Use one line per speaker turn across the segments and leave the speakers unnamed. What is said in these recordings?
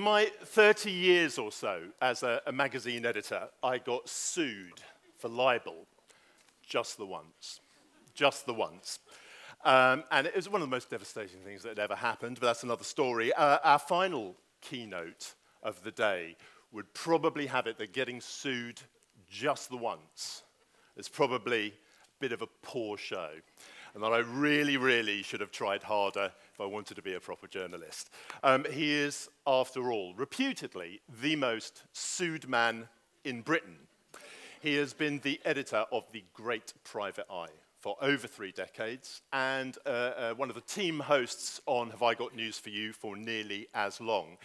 in my 30 years or so as a, a magazine editor, I got sued for libel just the once. Just the once. Um, and it was one of the most devastating things that had ever happened, but that's another story. Uh, our final keynote of the day would probably have it that getting sued just the once is probably a bit of a poor show. And that I really, really should have tried harder if I wanted to be a proper journalist. Um, he is, after all, reputedly the most sued man in Britain. He has been the editor of The Great Private Eye for over three decades and uh, uh, one of the team hosts on Have I Got News for You for nearly as long.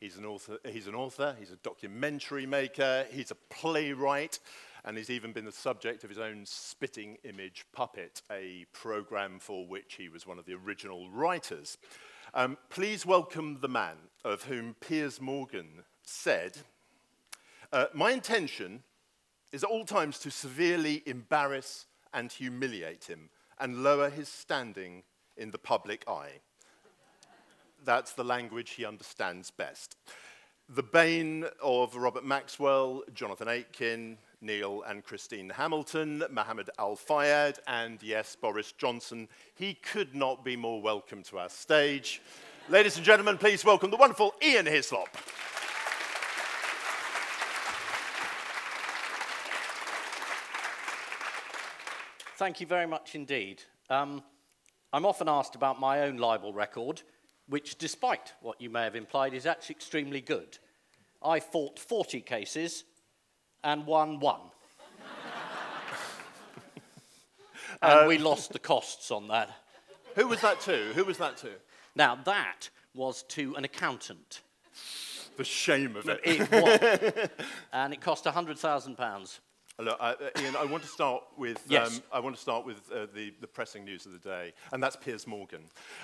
He's an author, he's, an author, he's a documentary maker, he's a playwright, and he's even been the subject of his own spitting image puppet, a program for which he was one of the original writers. Um, please welcome the man of whom Piers Morgan said, uh, My intention is at all times to severely embarrass and humiliate him and lower his standing in the public eye. That's the language he understands best. The bane of Robert Maxwell, Jonathan Aitken, Neil and Christine Hamilton, Mohammed Al Fayed, and yes, Boris Johnson. He could not be more welcome to our stage. Ladies and gentlemen, please welcome the wonderful Ian Hislop.
Thank you very much indeed. Um, I'm often asked about my own libel record, which, despite what you may have implied, is actually extremely good. I fought 40 cases and won one. and uh, we lost the costs on that.
Who was that to? Who was that to?
Now, that was to an accountant.
The shame of it.
It was. and it cost £100,000.
Look, uh, Ian, I want to start with
yes.
um, I want to start with uh, the, the pressing news of the day, and that's Piers Morgan.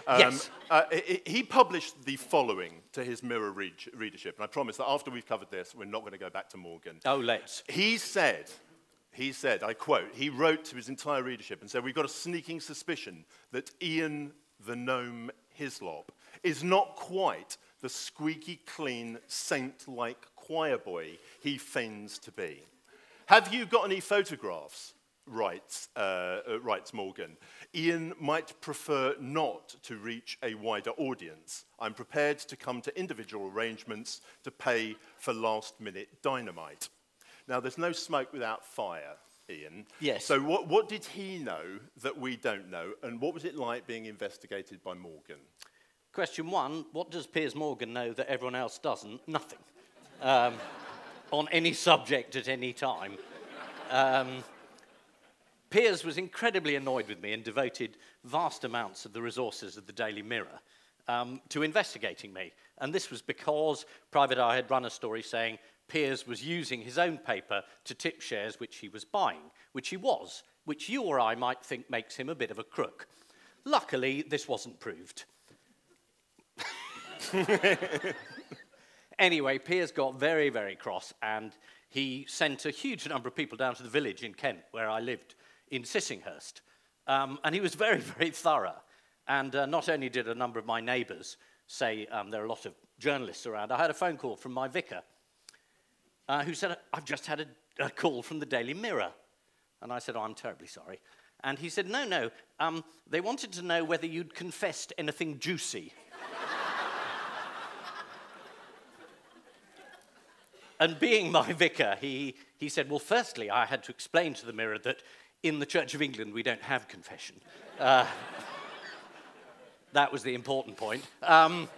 Um,
yes.
Uh, he, he published the following to his Mirror read readership, and I promise that after we've covered this, we're not going to go back to Morgan.
Oh, let's.
He said, he said, I quote, he wrote to his entire readership and said, "We've got a sneaking suspicion that Ian the gnome Hislop is not quite the squeaky clean saint-like choir boy he feigns to be." Have you got any photographs? Writes, uh, uh, writes Morgan. Ian might prefer not to reach a wider audience. I'm prepared to come to individual arrangements to pay for last minute dynamite. Now, there's no smoke without fire, Ian.
Yes.
So, what, what did he know that we don't know, and what was it like being investigated by Morgan?
Question one What does Piers Morgan know that everyone else doesn't? Nothing. Um, on any subject at any time. Um, Piers was incredibly annoyed with me and devoted vast amounts of the resources of the Daily Mirror um, to investigating me. And this was because Private Eye had run a story saying Piers was using his own paper to tip shares which he was buying, which he was, which you or I might think makes him a bit of a crook. Luckily, this wasn't proved. Anyway, Piers got very, very cross and he sent a huge number of people down to the village in Kent where I lived in Sissinghurst. Um, and he was very, very thorough. And uh, not only did a number of my neighbours say um, there are a lot of journalists around, I had a phone call from my vicar uh, who said, I've just had a, a, call from the Daily Mirror. And I said, oh, I'm terribly sorry. And he said, no, no, um, they wanted to know whether you'd confessed anything juicy. And being my vicar, he, he said, Well, firstly, I had to explain to the mirror that in the Church of England we don't have confession. Uh, that was the important point. Um,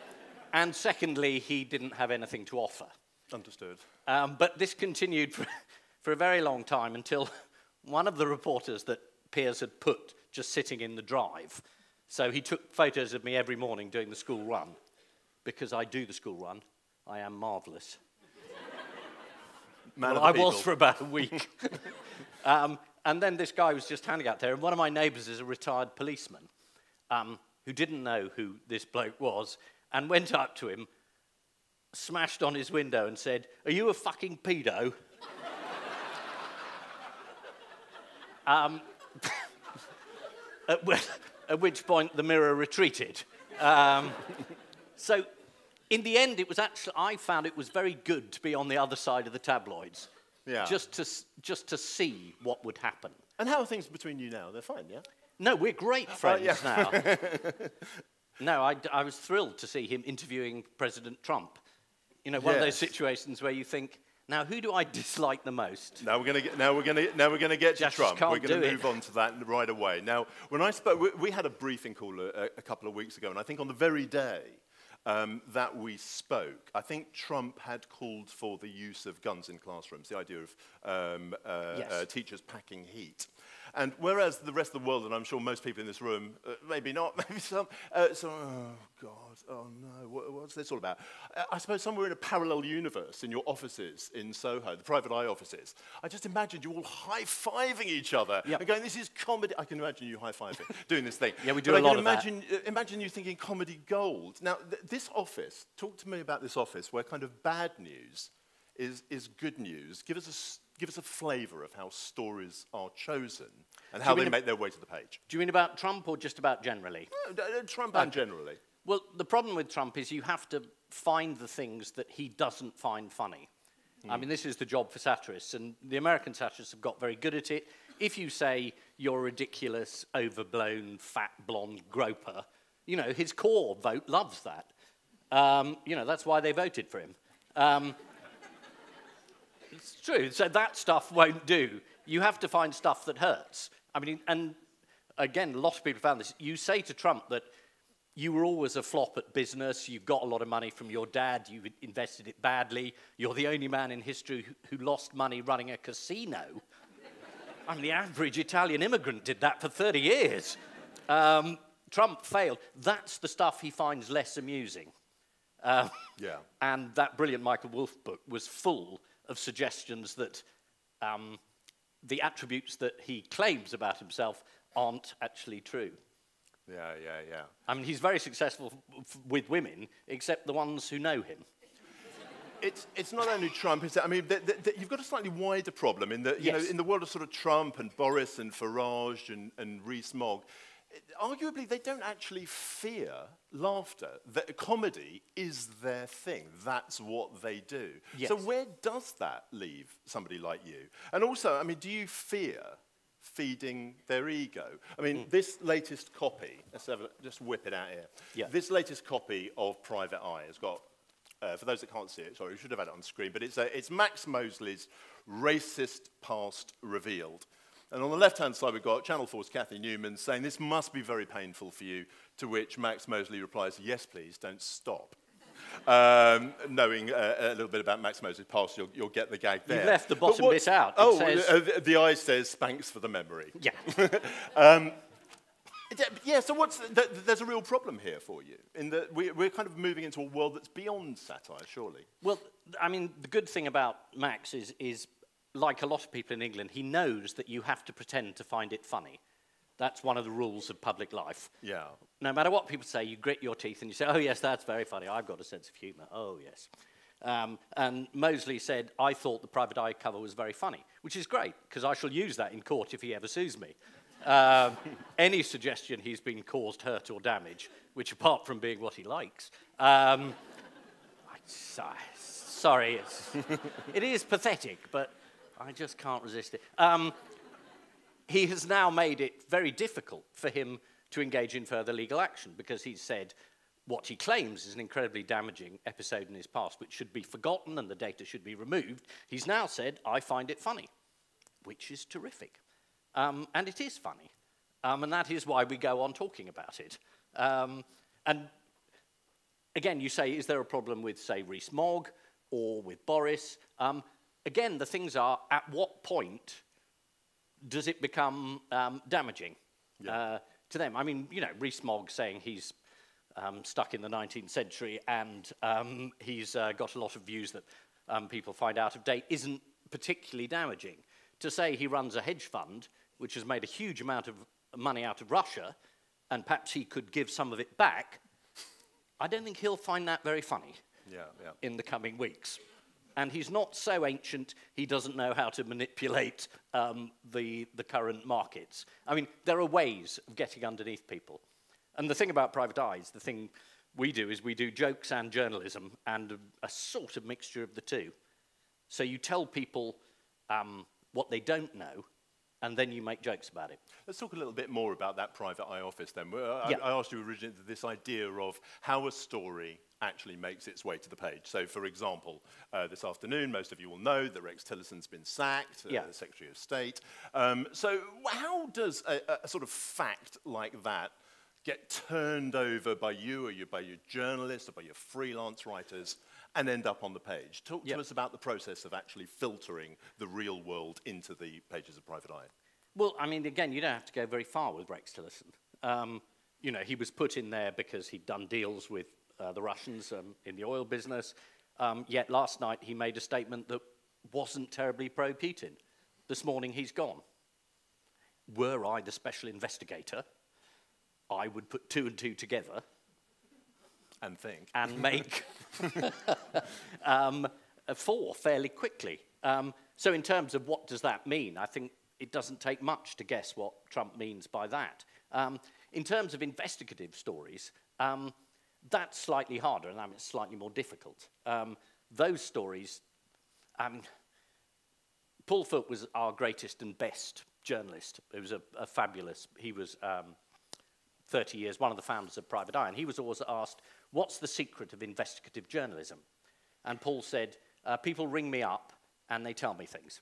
and secondly, he didn't have anything to offer.
Understood.
Um, but this continued for, for a very long time until one of the reporters that Piers had put just sitting in the drive. So he took photos of me every morning doing the school run. Because I do the school run, I am marvellous.
Man
well, I was for about a week. um, and then this guy was just handing out there, and one of my neighbours is a retired policeman um, who didn't know who this bloke was and went up to him, smashed on his window, and said, Are you a fucking pedo? um, at, at, which point the mirror retreated. Um, so in the end, it was actually, I found it was very good to be on the other side of the tabloids.
Yeah.
Just to, just to see what would happen.
And how are things between you now? They're fine, yeah?
No, we're great oh, friends
yeah.
now. no, I, I was thrilled to see him interviewing President Trump. You know, one of those situations where you think, now who do I dislike the most?
Now we're going to get, now we're going to now we're going to get to
Just
Trump. We're going to
it.
move on to that right away. Now, when I spoke, we, we had a briefing call a, a couple of weeks ago, and I think on the very day um, that we spoke. I think Trump had called for the use of guns in classrooms, the idea of um, uh,
yes.
uh, teachers packing heat. And whereas the rest of the world, and I'm sure most people in this room, uh, maybe not, maybe some, uh, so, oh God, oh no, what, what's this all about? Uh, I suppose somewhere in a parallel universe in your offices in Soho, the private eye offices, I just imagined you all high-fiving each other
Yep.
and going, this is comedy. I can imagine you high-fiving, doing this thing.
Yeah, we do
But
a
I
lot
can
of that.
imagine, uh, imagine you thinking comedy gold. Now, th- this office, talk to me about this office where kind of bad news is, is good news. Give us a, give us a flavour of how stories are chosen and how they make their way to the page.
Do you mean about Trump or just about generally?
Uh, uh, Trump and generally.
Well, the problem with Trump is you have to find the things that he doesn't find funny. I mean, this is the job for satirists, and the American satirists have got very good at it. If you say you're a ridiculous, overblown, fat, blonde groper, you know, his core vote loves that. Um, you know, that's why they voted for him. Um, it's true. So that stuff won't do. You have to find stuff that hurts. I mean, and again, a lot of people found this. You say to Trump that you were always a flop at business, you got a lot of money from your dad, you invested it badly, you're the only man in history who, who lost money running a casino. I mean, the average Italian immigrant did that for 30 years. Um, Trump failed. That's the stuff he finds less amusing. Um,
Yeah.
and that brilliant Michael Wolff book was full of suggestions that um, the attributes that he claims about himself aren't actually true.
Yeah, yeah, yeah.
I mean, he's very successful with women, except the ones who know him.
It's, it's not only Trump, is it? I mean, th- th- th- you've got a slightly wider problem in that, you
Yes.
know, in the world of sort of Trump and Boris and Farage and, and Rees-Mogg, arguably they don't actually fear laughter. The, comedy is their thing. That's what they do. So where does that leave somebody like you? And also, I mean, do you fear feeding their ego? I mean, this latest copy, let's have a, just whip it out here.
Yeah.
This latest copy of Private Eye has got uh, for those that can't see it, sorry, we should have had it on screen, but it's, uh, it's Max Mosley's Racist Past Revealed. And on the left-hand side, we've got Channel 4's Cathy Newman saying, this must be very painful for you, to which Max Mosley replies, yes, please, don't stop. Um, knowing uh, a little bit about Max Mosley's past, you'll, you'll get the gag there.
left the bottom
what-
bit out. It
Oh,
says-
uh, the, the eye says, thanks for the memory.
Yeah.
Yeah, so what's th- there's a real problem here for you in that we, we're kind of moving into a world that's beyond satire, surely.
well, I mean, the good thing about Max is, is, like a lot of people in England, he knows that you have to pretend to find it funny. That's one of the rules of public life.
Yeah.
No matter what people say, you grit your teeth and you say, oh, yes, that's very funny. I've got a sense of humour. Oh, yes. Um, and Mosley said, I thought the private eye cover was very funny, which is great, because I shall use that in court if he ever sues me. Um, any suggestion he's been caused hurt or damage, which apart from being what he likes, um, I, sorry, it's, it is pathetic, but I just can't resist it. Um, he has now made it very difficult for him to engage in further legal action because he's said what he claims is an incredibly damaging episode in his past, which should be forgotten and the data should be removed. He's now said, I find it funny, which is terrific. Um, and it is funny. Um, and that is why we go on talking about it. Um, and again, you say, is there a problem with, say, Rees Mogg or with Boris? Um, again, the things are, at what point does it become um, damaging uh, to them? I mean, you know, Rees Mogg saying he's um, stuck in the 19th century and um, he's uh, got a lot of views that um, people find out of date isn't particularly damaging. To say he runs a hedge fund, which has made a huge amount of money out of Russia, and perhaps he could give some of it back, I don't think he'll find that very funny
Yeah, yeah.
in the coming weeks. And he's not so ancient, he doesn't know how to manipulate um, the, the current markets. I mean, there are ways of getting underneath people. And the thing about private eyes, the thing we do is we do jokes and journalism and a, a sort of mixture of the two. So you tell people um, what they don't know, and then you make jokes about it.
Let's talk a little bit more about that private eye office then. I,
Yeah.
I asked you originally this idea of how a story actually makes its way to the page. So, for example, uh, this afternoon, most of you will know that Rex Tillerson's been sacked, uh,
Yeah.
the Secretary of State. Um, so, how does a, a- sort of fact like that get turned over by you or you, by your journalists or by your freelance writers and end up on the page? Talk
Yeah.
to us about the process of actually filtering the real world into the pages of Private Eye.
Well, I mean, again, you don't have to go very far with Rex Tillerson. Um, you know, he was put in there because he'd done deals with uh, the Russians um, in the oil business. Um, yet last night he made a statement that wasn't terribly pro Putin. This morning he's gone. Were I the special investigator, I would put two and two together
And think.
and make um, a four fairly quickly. Um, so in terms of what does that mean, I think it doesn't take much to guess what Trump means by that. Um, in terms of investigative stories, um, that's slightly harder, and I mean, it's slightly more difficult. Um, those stories, um, Paul Foot was our greatest and best journalist. He was a, a fabulous, he was um, 30 years, one of the founders of Private Eye, and he was always asked, What's the secret of investigative journalism? And Paul said, uh, People ring me up and they tell me things.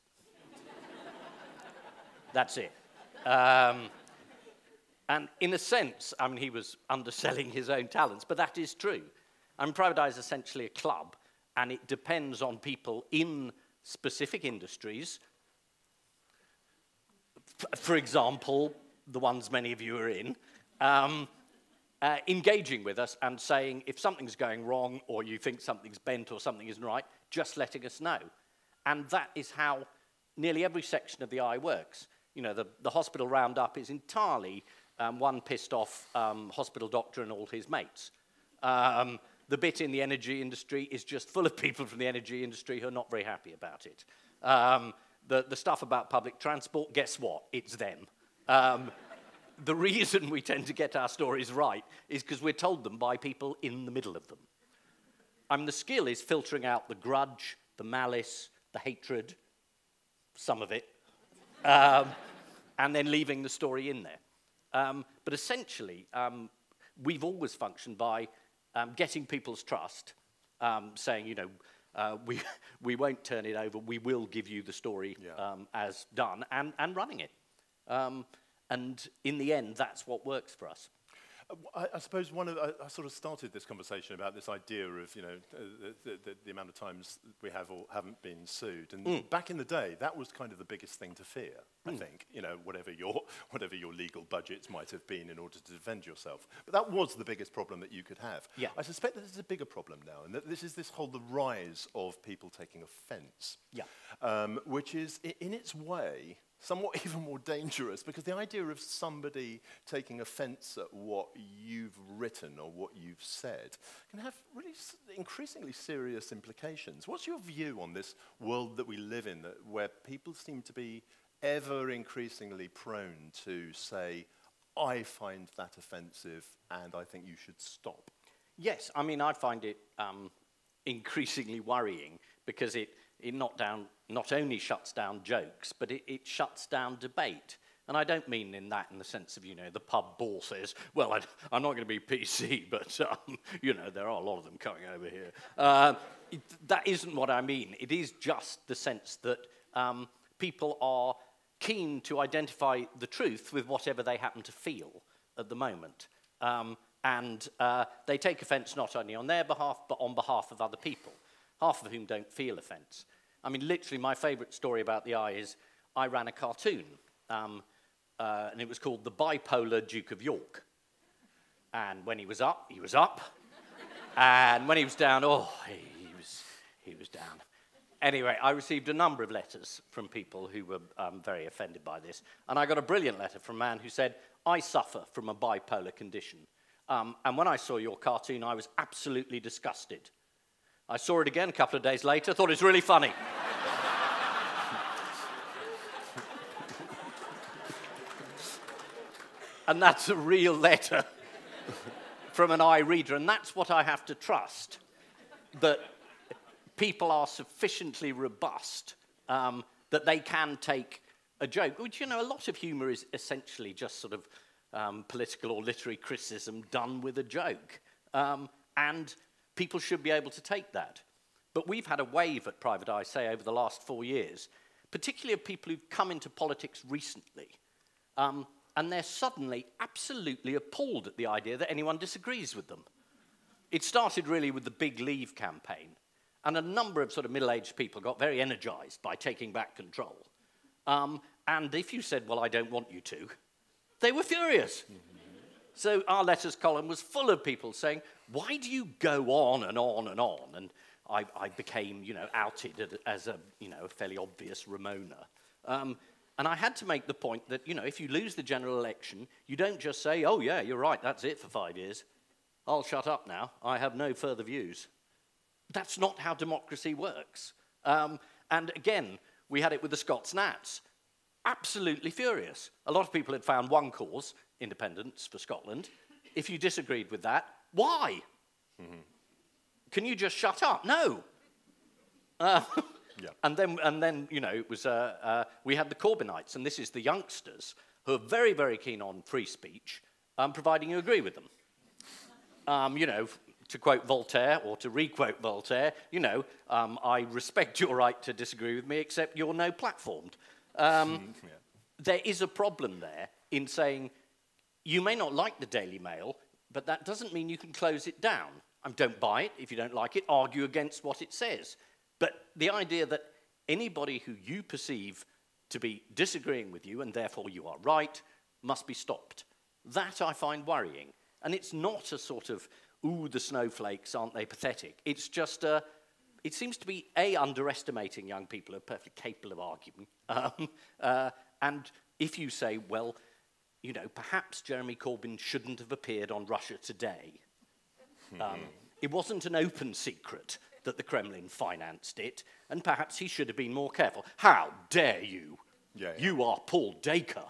That's it. Um, and in a sense, I mean, he was underselling his own talents, but that is true. I mean, Private Eye is essentially a club, and it depends on people in specific industries. For example, the ones many of you are in, um, uh, engaging with us and saying if something's going wrong or you think something's bent or something isn't right, just letting us know. And that is how nearly every section of the eye works. You know, the, the hospital roundup is entirely um, one pissed off um, hospital doctor and all his mates. Um, the bit in the energy industry is just full of people from the energy industry who are not very happy about it. Um, the, the stuff about public transport, guess what? It's them. Um, the reason we tend to get our stories right is because we're told them by people in the middle of them. I mean, the skill is filtering out the grudge, the malice, the hatred, some of it, and then leaving the story in there. Um, but essentially, um, we've always functioned by um, getting people's trust, um, saying, you know, uh, we, we won't turn it over, we will give you the story
Yeah.
um, as done, and, and running it. Um, and in the end, that's what works for us.
I, I suppose one of I, I sort of started this conversation about this idea of you know uh, the, the, the amount of times we have or haven't been sued, and back in the day, that was kind of the biggest thing to fear. I think you know whatever your whatever your legal budgets might have been in order to defend yourself, but that was the biggest problem that you could have.
Yeah.
I suspect that there's a bigger problem now, and that this is this whole the rise of people taking offence.
Yeah.
Um, which is in its way somewhat even more dangerous because the idea of somebody taking offense at what you've written or what you've said can have really increasingly serious implications. What's your view on this world that we live in that, where people seem to be ever increasingly prone to say, I find that offensive and I think you should stop?
Yes, I mean, I find it um, increasingly worrying because it, it not, down, not only shuts down jokes, but it, it shuts down debate. And I don't mean in that in the sense of, you know, the pub ball says, well, I, I'm not going to be PC, but, um, you know, there are a lot of them coming over here. Uh, it, that isn't what I mean. It is just the sense that um, people are keen to identify the truth with whatever they happen to feel at the moment. Um, and uh, they take offence not only on their behalf, but on behalf of other people, half of whom don't feel offence. I mean, literally, my favourite story about the eye is I ran a cartoon, um, uh, and it was called The Bipolar Duke of York. And when he was up, he was up. and when he was down, oh, he, he was, he was down. Anyway, I received a number of letters from people who were um, very offended by this. And I got a brilliant letter from a man who said, I suffer from a bipolar condition. Um, and when I saw your cartoon, I was absolutely disgusted. I saw it again a couple of days later, thought it was really funny. and that's a real letter. from an eye reader, and that's what I have to trust that people are sufficiently robust um, that they can take a joke, which, you know, a lot of humour is essentially just sort of um, political or literary criticism done with a joke. Um, and people should be able to take that. But we've had a wave at Private Eye, say, over the last four years, particularly of people who've come into politics recently. Um, and they're suddenly absolutely appalled at the idea that anyone disagrees with them. It started really with the Big Leave campaign, and a number of sort of middle aged people got very energized by taking back control. Um, and if you said, Well, I don't want you to, they were furious. So our letters column was full of people saying, Why do you go on and on and on? And I, I became, you know, outed as a, you know, a fairly obvious Remoaner. Um, and I had to make the point that, you know, if you lose the general election, you don't just say, oh, yeah, you're right, that's it for five years. I'll shut up now. I have no further views. That's not how democracy works. Um, and again, we had it with the Scots Nats. Absolutely furious. A lot of people had found one cause, independence for Scotland. If you disagreed with that, why? Mm-hmm. Can you just shut up? No. Uh, yeah. And then, and then, you know, it was, uh, uh, we had the Corbynites, and this is the youngsters who are very, very keen on free speech, um, providing you agree with them. Um, you know, to quote Voltaire or to requote Voltaire, you know, um, I respect your right to disagree with me, except you're no platformed. Um, yeah. There is a problem there in saying you may not like the Daily Mail, but that doesn't mean you can close it down. Um, don't buy it if you don't like it, argue against what it says. But the idea that anybody who you perceive to be disagreeing with you and therefore you are right must be stopped. That I find worrying. And it's not a sort of, ooh, the snowflakes, aren't they pathetic? It's just a, it seems to be A, underestimating young people who are perfectly capable of arguing. Um, uh, and if you say, well, you know, perhaps Jeremy Corbyn shouldn't have appeared on Russia Today, um, it wasn't an open secret that the Kremlin financed it, and perhaps he should have been more careful. How dare you? Yeah, yeah. You are Paul Dacre.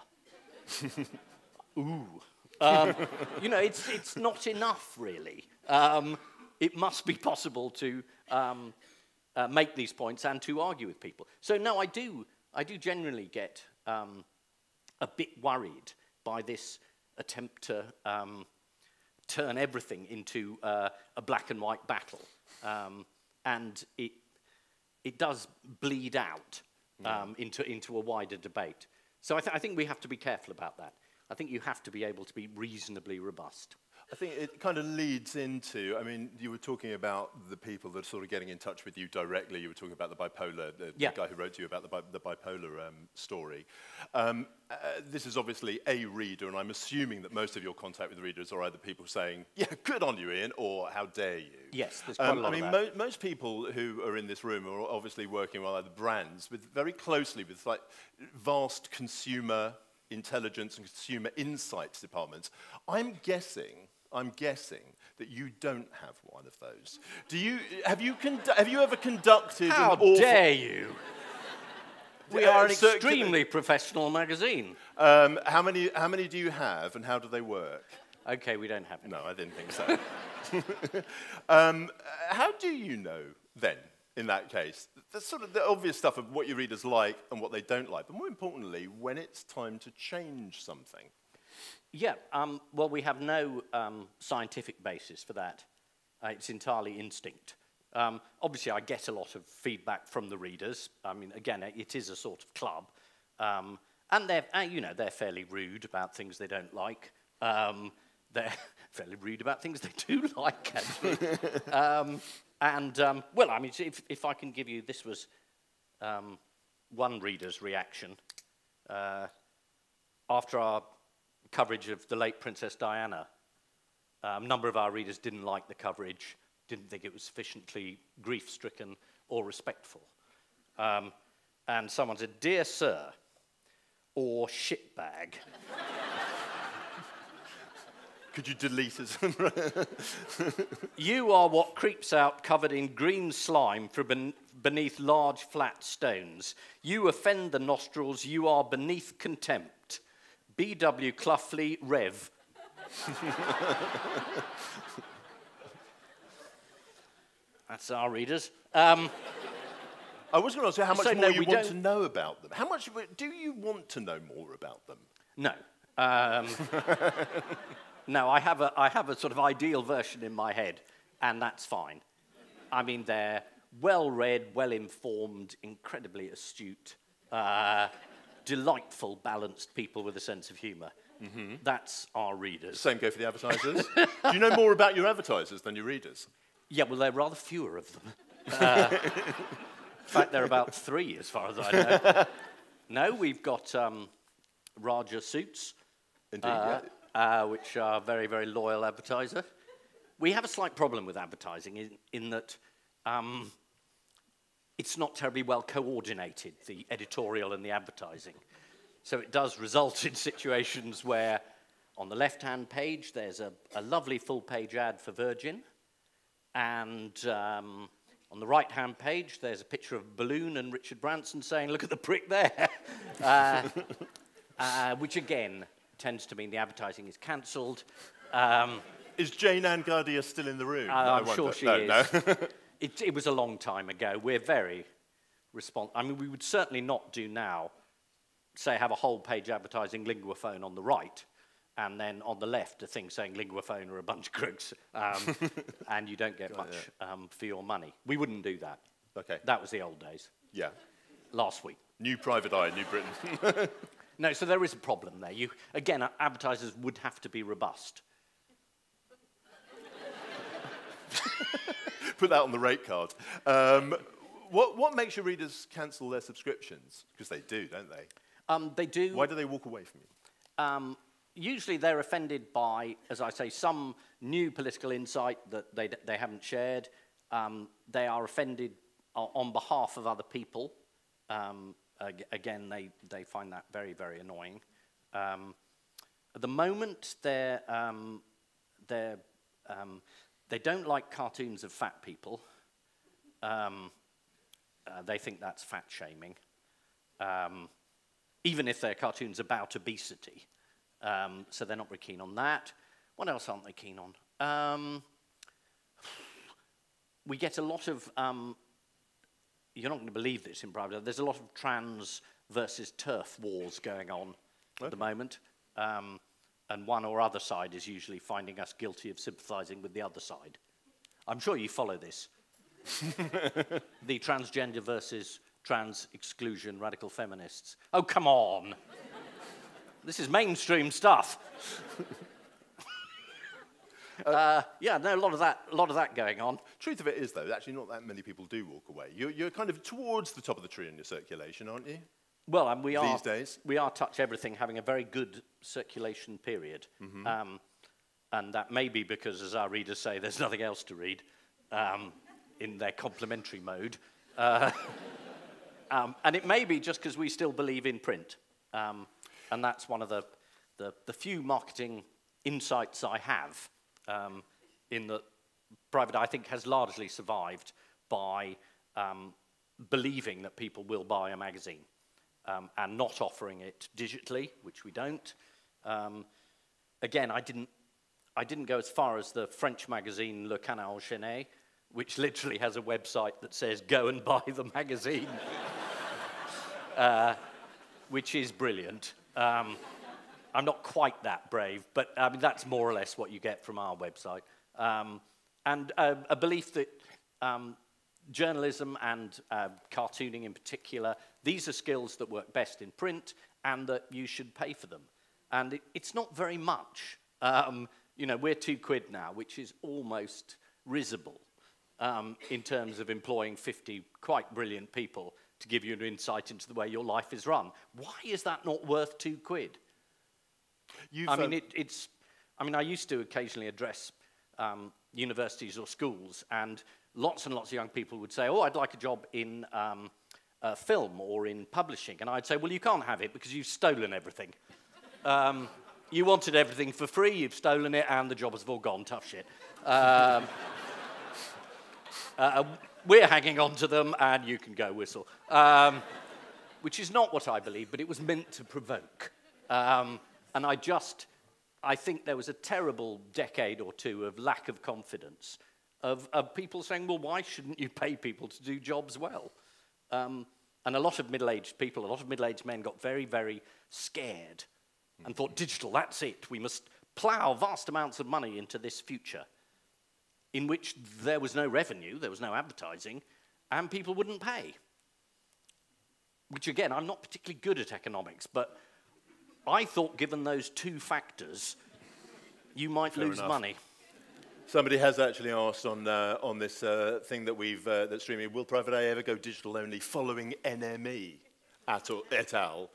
Ooh. Um, you know, it's, it's not enough, really. Um, it must be possible to um, uh, make these points and to argue with people. So, no, I do, I do generally get um, a bit worried by this attempt to um, turn everything into uh, a black and white battle. Um, and it, it does bleed out um, into, into a wider debate. So I, th- I think we have to be careful about that. I think you have to be able to be reasonably robust.
I think it kind of leads into, I mean, you were talking about the people that are sort of getting in touch with you directly. You were talking about the bipolar, the, yeah. the guy who wrote to you about the, bi- the bipolar um, story. Um, uh, this is obviously a reader, and I'm assuming that most of your contact with readers are either people saying, yeah, good on you, Ian, or how dare you.
Yes, there's quite um, a lot
I mean, mo- most people who are in this room are obviously working with either brands, with very closely with like vast consumer intelligence and consumer insights departments. I'm guessing I'm guessing that you don't have one of those. Do you, have, you have you ever conducted
How dare you? We are an extremely professional magazine.
Um, how, many, how many do you have and how do they work?
Okay, we don't have any.
No, I didn't think so. um, how do you know then, in that case? The sort of the obvious stuff of what your readers like and what they don't like, but more importantly, when it's time to change something.
Yeah, um, well, we have no um, scientific basis for that. Uh, it's entirely instinct. Um, obviously, I get a lot of feedback from the readers. I mean, again, it is a sort of club. Um, and they're, uh, you know, they're fairly rude about things they don't like. Um, they're fairly rude about things they do like, actually. Um, and, well, I mean, if, if I can give you, this was one reader's reaction. Uh, after our coverage of the late Princess Diana. Um, a number of our readers didn't like the coverage, didn't think it was sufficiently grief stricken or respectful. Um, and someone said, Dear Sir, or shitbag.
Could you delete it?
you are what creeps out covered in green slime from beneath large flat stones. You offend the nostrils, you are beneath contempt. B.W. Cluffley, Rev. That's our readers. Um,
I was going to ask you how much
So,
more
no,
you
we
want
don't-
to know about them. How much do you want to know more about them?
no. Um, no, I have, a, I have a sort of ideal version in my head, and that's fine. I mean, they're well read, well informed, incredibly astute, uh, delightful, balanced people with a sense of humor. That's our readers.
Same go for the advertisers. do you know more about your advertisers than your readers?
Yeah, well, there are rather fewer of them. Uh, in fact, there are about three, as far as I know. no, we've got um, Raja Suits,
Indeed,
uh,
yeah.
uh, which are a very, very loyal advertiser. We have a slight problem with advertising in, in that um, it's not terribly well coordinated, the editorial and the advertising. So it does result in situations where on the left hand page there's a, a lovely full page ad for Virgin, and um, on the right hand page there's a picture of a balloon and Richard Branson saying, Look at the prick there. uh, uh, which again tends to mean the advertising is cancelled. Um,
Is Jane Ann Gardia still in the room?
uh,
I
I'm sure she
no,
is.
No.
it, it was a long time ago. We're very responsive. I mean, we would certainly not do now, say, have a whole page advertising linguaphone on the right, and then on the left a thing saying linguaphone are a bunch of crooks, um, and you don't get much um, for your money. We wouldn't do that.
okay.
That was the old days.
Yeah.
Last week.
New Private Eye, New Britain.
No, so there is a problem there. You, again, advertisers would have to be robust.
Put that on the rate card. Um, what, what makes your readers cancel their subscriptions? Because they do, don't they?
Um, they do.
Why do they walk away from you?
Um, usually they're offended by, as I say, some new political insight that they, they haven't shared. Um, they are offended on behalf of other people. Um, ag- again, they, they find that very, very annoying. Um, at the moment, they're, um, they're, um, they don't like cartoons of fat people. Um, uh, they think that's fat shaming. Um, even if they're cartoons about obesity. Um, so they're not very keen on that. What else aren't they keen on? Um, we get a lot of, um, you're not going to believe this in private, there's a lot of trans versus TERF wars going on at the moment. Um, and one or other side is usually finding us guilty of sympathizing with the other side. I'm sure you follow this. the transgender versus trans exclusion radical feminists. Oh, come on. this is mainstream stuff. uh, yeah, no, a lot of that, a lot of that going on.
Truth of it is, though, actually not that many people do walk away. You're, you're kind of towards the top of the tree in your circulation, aren't you?
Well, and we are
days?
we are touch everything having a very good circulation period, um, and that may be because, as our readers say, there's nothing else to read um, in their complementary mode, uh, um, and it may be just because we still believe in print, um, and that's one of the, the the few marketing insights I have um, in that Private Eye think has largely survived by um, believing that people will buy a magazine um, and not offering it digitally, which we don't. Um, again, I didn't, I didn't go as far as the French magazine Le Canard Enchaîné, which literally has a website that says, go and buy the magazine, uh, which is brilliant. Um, I'm not quite that brave, but I mean, that's more or less what you get from our website. Um, and uh, a belief that um, journalism and uh, cartooning in particular, these are skills that work best in print and that you should pay for them. And it, it's not very much. Um, you know, we're two quid now, which is almost risible um, in terms of employing 50 quite brilliant people to give you an insight into the way your life is run. Why is that not worth two quid?
You've,
I mean,
um,
it, it's. I mean, I used to occasionally address um, universities or schools, and lots and lots of young people would say, "Oh, I'd like a job in um, uh, film or in publishing," and I'd say, "Well, you can't have it because you've stolen everything. Um, you wanted everything for free, you've stolen it, and the job has all gone. Tough shit." Um, uh, we're hanging on to them, and you can go whistle. Um, which is not what I believe, but it was meant to provoke. Um, and I just, I think there was a terrible decade or two of lack of confidence, of, of people saying, well, why shouldn't you pay people to do jobs well? Um, and a lot of middle aged people, a lot of middle aged men got very, very scared and thought, digital, that's it. We must plough vast amounts of money into this future in which there was no revenue, there was no advertising, and people wouldn't pay. Which, again, I'm not particularly good at economics, but I thought given those two factors, you might
Fair
lose
enough.
money.
Somebody has actually asked on, uh, on this uh, thing that we've uh, streaming, will Private Eye ever go digital only following NME at, al- et al.?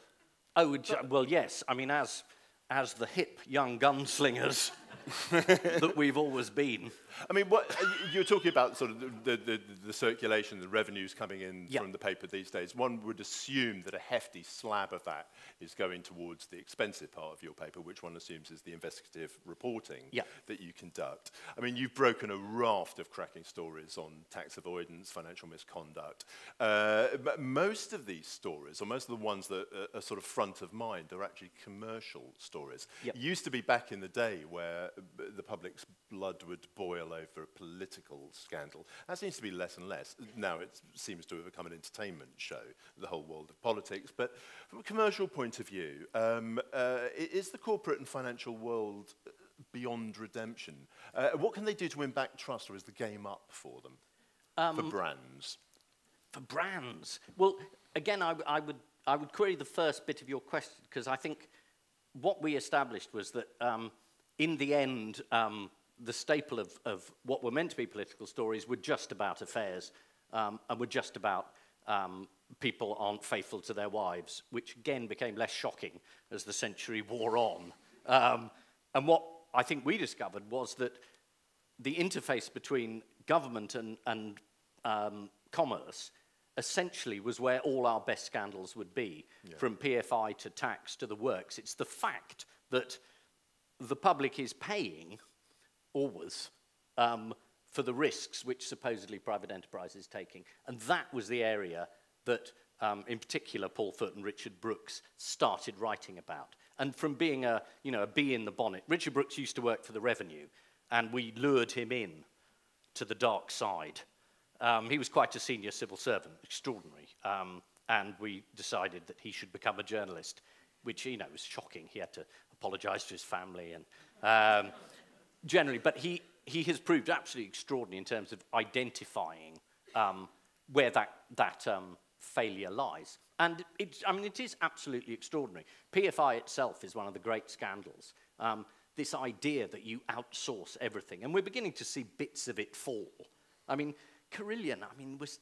Oh, well, yes. I mean, as, as the hip young gunslingers that we've always been.
I mean, what, uh, you- you're talking about sort of the, the, the, circulation, the revenues coming in
Yeah.
from the paper these days. One would assume that a hefty slab of that is going towards the expensive part of your paper, which one assumes is the investigative reporting
Yeah.
that you conduct. I mean, you've broken a raft of cracking stories on tax avoidance, financial misconduct. Uh, most of these stories, or most of the ones that are, are sort of front of mind, are actually commercial stories.
Yep.
It used to be back in the day where uh, the public's blood would boil over a political scandal. That seems to be less and less. Now it seems to have become an entertainment show, the whole world of politics. But from a commercial point of view, um, uh, is the corporate and financial world uh, beyond redemption? Uh, what can they do to win back trust, or is the game up for them, for brands?
For brands. Well, again, I, I, would, I would query the first bit of your question because I think what we established was that um, in the end, um, the staple of, of what were meant to be political stories were just about affairs um, and were just about um, people aren't faithful to their wives, which again became less shocking as the century wore on. Um, and what I think we discovered was that the interface between government and, and um, commerce essentially was where all our best scandals would be, from PFI to tax to the works. It's the fact that the public is paying, always, um, for the risks which supposedly private enterprise is taking. And that was the area that, um, in particular, Paul Foot and Richard Brooks started writing about. And from being a, you know, a bee in the bonnet, Richard Brooks used to work for the revenue, and we lured him in to the dark side. Um, he was quite a senior civil servant, extraordinary, um, and we decided that he should become a journalist, which, you know, was shocking. He had to apologize to his family and um, generally, but he, he has proved absolutely extraordinary in terms of identifying um, where that, that um, failure lies. And I mean, it is absolutely extraordinary. PFI itself is one of the great scandals. Um, this idea that you outsource everything, and we're beginning to see bits of it fall. I mean, Carillion, I mean, was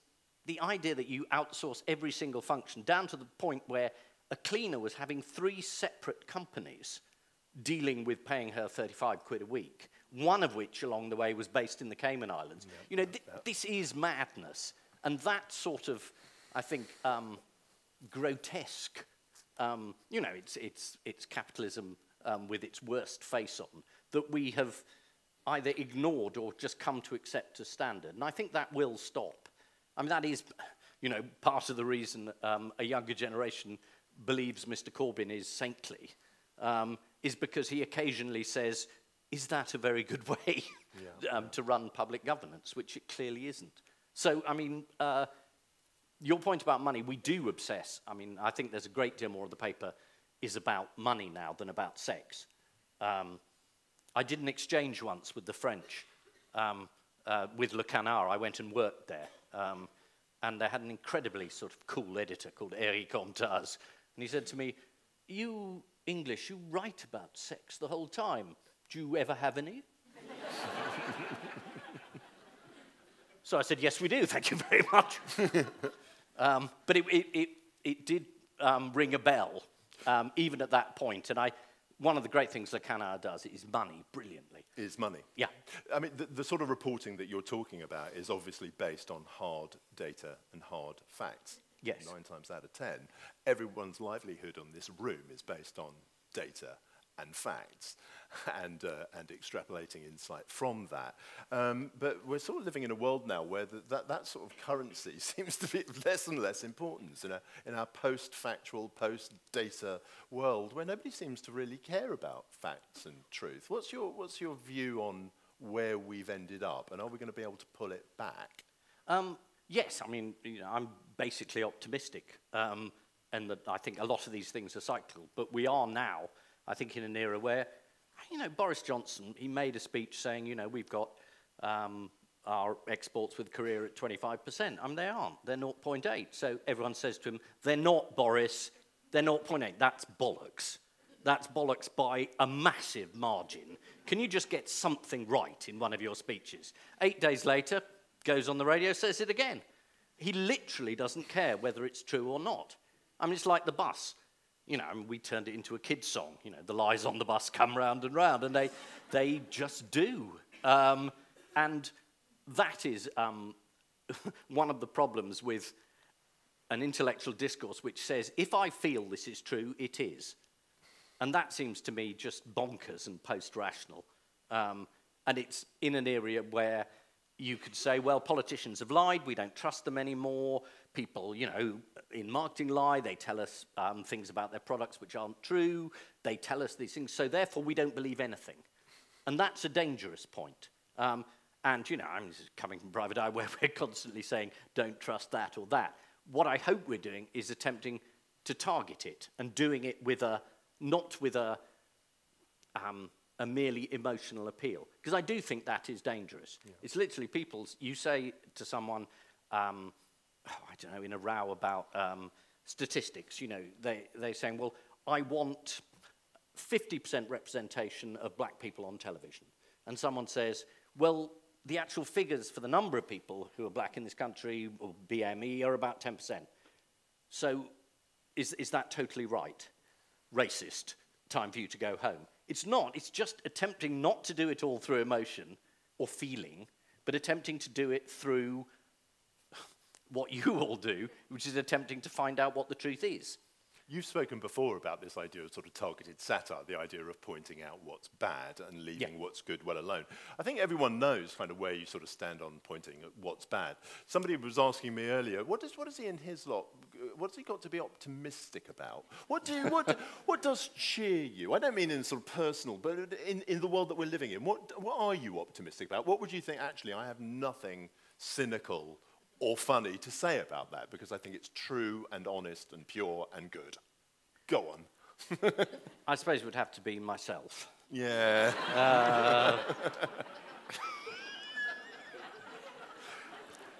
the idea that you outsource every single function down to the point where a cleaner was having three separate companies dealing with paying her 35 quid a week, one of which along the way was based in the Cayman Islands. You know, th this is madness. And that sort of, I think, um, grotesque, um, you know, it's, it's, it's capitalism um, with its worst face on, that we have either ignored or just come to accept as standard. And I think that will stop. I mean, that is, you know, part of the reason um, a younger generation believes Mr. Corbyn is saintly, um, is because he occasionally says is that a very good way um, to run public governance, which it clearly isn't. So, I mean, uh, your point about money, we do obsess. I mean, I think there's a great deal more of the paper is about money now than about sex. Um, I did an exchange once with the French, um, uh, with Le Canard. I went and worked there. Um, and they had an incredibly sort of cool editor called Erik Emptaz. And he said to me, You English, you write about sex the whole time. Do you ever have any? so I said, Yes, we do. Thank you very much. um, but it, it, it, it did um, ring a bell, um, even at that point. And I, one of the great things Le Canard does is money brilliantly.
Is money.
Yeah.
I mean, the, the sort of reporting that you're talking about is obviously based on hard data and hard facts.
Yes.
Nine times out of ten, everyone's livelihood on this room is based on data and facts and, uh, and extrapolating insight from that. Um, but we're sort of living in a world now where the, that, that sort of currency seems to be of less and less importance in, a, in our post-factual, post-data world where nobody seems to really care about facts and truth. What's your, what's your view on where we've ended up and are we going to be able to pull it back?
Um, yes, I mean, you know, I'm basically optimistic um, and that I think a lot of these things are cyclical, but we are now – I think, in an era where you know, Boris Johnson, he made a speech saying, you know, we've got um, our exports with Korea at 25%. I mean, they aren't. They're 0.8. So everyone says to him, they're not, Boris. They're 0.8. That's bollocks. That's bollocks by a massive margin. Can you just get something right in one of your speeches? Eight days later, goes on the radio, says it again. He literally doesn't care whether it's true or not. I mean, it's like the bus you know, we turned it into a kid's song. You know, the lies on the bus come round and round, and they, they just do. Um, and that is um, one of the problems with an intellectual discourse which says, if I feel this is true, it is. And that seems to me just bonkers and post rational. Um, and it's in an area where you could say, well, politicians have lied, we don't trust them anymore. People, you know, in marketing lie, they tell us um, things about their products which aren't true, they tell us these things, so therefore we don't believe anything. And that's a dangerous point. Um, and, you know, I'm coming from private eye where we're constantly saying, don't trust that or that. What I hope we're doing is attempting to target it and doing it with a, not with a, um, a merely emotional appeal. Because I do think that is dangerous. Yeah. It's literally people's, you say to someone, um, oh, I don't know, in a row about um, statistics, you know, they, they're saying, well, I want 50% representation of black people on television. And someone says, well, the actual figures for the number of people who are black in this country, or BME, are about 10%. So is, is that totally right? Racist. Time for you to go home. It's not. It's just attempting not to do it all through emotion or feeling, but attempting to do it through what you all do, which is attempting to find out what the truth is.
You've spoken before about this idea of sort of targeted satire, the idea of pointing out what's bad and leaving yeah. what's good well alone. I think everyone knows kind of where you sort of stand on pointing at what's bad. Somebody was asking me earlier, what does, what does Ian Hislop, uh, what's he got to be optimistic about? What, do you, what, what does cheer you? I don't mean in sort of personal, but in, in the world that we're living in. What, what are you optimistic about? What would you think, actually, I have nothing cynical or funny to say about that because I think it's true and honest and pure and good. Go on.
I suppose it would have to be myself.
Yeah. Uh,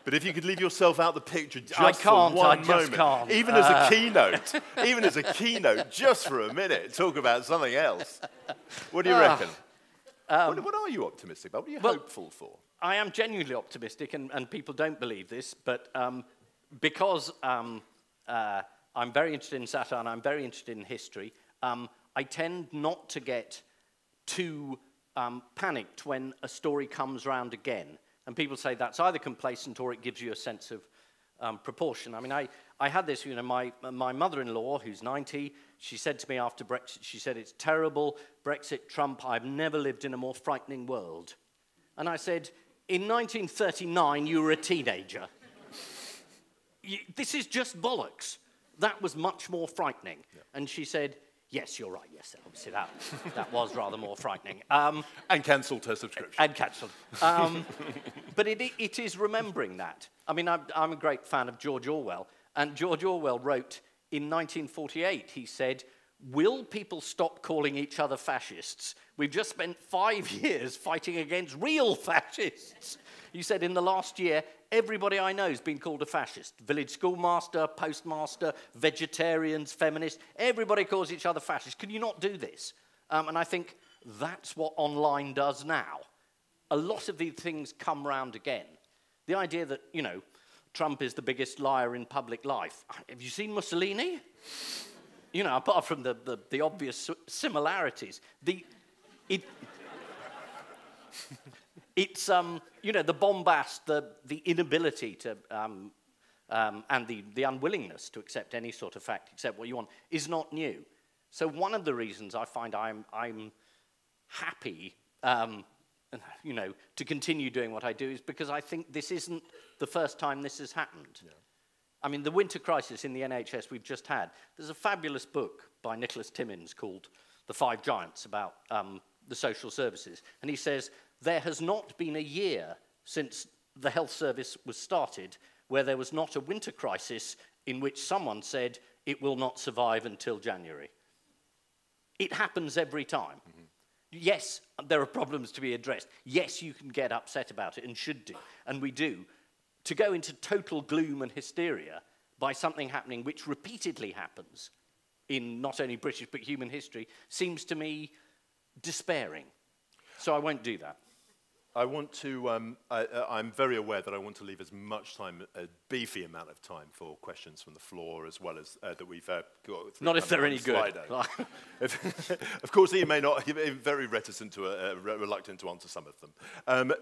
But if you could leave yourself out the picture just
I can't,
for one
I
moment,
can't.
even uh. as a uh. keynote, even as a keynote, just for a minute, talk about something else. What do you uh, reckon? Um, what, what, are you optimistic about? What are you well, hopeful for?
I am genuinely optimistic, and, and people don't believe this, but um, because um, uh, I'm very interested in satire and I'm very interested in history, um, I tend not to get too um, panicked when a story comes round again. And people say that's either complacent or it gives you a sense of um, proportion. I mean, I, I had this, you know, my, my mother-in-law, who's 90, she said to me after Brexit, she said, it's terrible, Brexit, Trump, I've never lived in a more frightening world. And I said, in 1939, you were a teenager. you, this is just bollocks. That was much more frightening. Yeah. And she said, Yes, you're right. Yes, obviously that, that was rather more frightening. Um,
and cancelled her subscription.
And cancelled. Um, but it, it is remembering that. I mean, I'm, I'm a great fan of George Orwell. And George Orwell wrote in 1948, he said, Will people stop calling each other fascists? We've just spent five years fighting against real fascists. You said in the last year, everybody I know has been called a fascist. Village schoolmaster, postmaster, vegetarians, feminists, everybody calls each other fascists. Can you not do this? Um, and I think that's what online does now. A lot of these things come round again. The idea that, you know, Trump is the biggest liar in public life. Have you seen Mussolini? you know, apart from the, the, the obvious similarities, the, it, it's, um, you know, the bombast, the, the inability to, um, um, and the, the unwillingness to accept any sort of fact except what you want is not new. So one of the reasons I find I'm, I'm happy, um, you know, to continue doing what I do is because I think this isn't the first time this has happened. Yeah. I mean, the winter crisis in the NHS we've just had, there's a fabulous book by Nicholas Timmins called The Five Giants about um, the social services. And he says, there has not been a year since the health service was started where there was not a winter crisis in which someone said it will not survive until January. It happens every time. Mm -hmm. Yes, there are problems to be addressed. Yes, you can get upset about it and should do, and we do. To go into total gloom and hysteria by something happening which repeatedly happens in not only British but human history seems to me despairing. So I won't do that.
I want to, um, I, am very aware that I want to leave as much time, a beefy amount of time for questions from the floor as well as uh, that we've uh, got.
Not if they're any good.
of course, he may not, he's very reticent to, uh, reluctant to answer some of them. Um,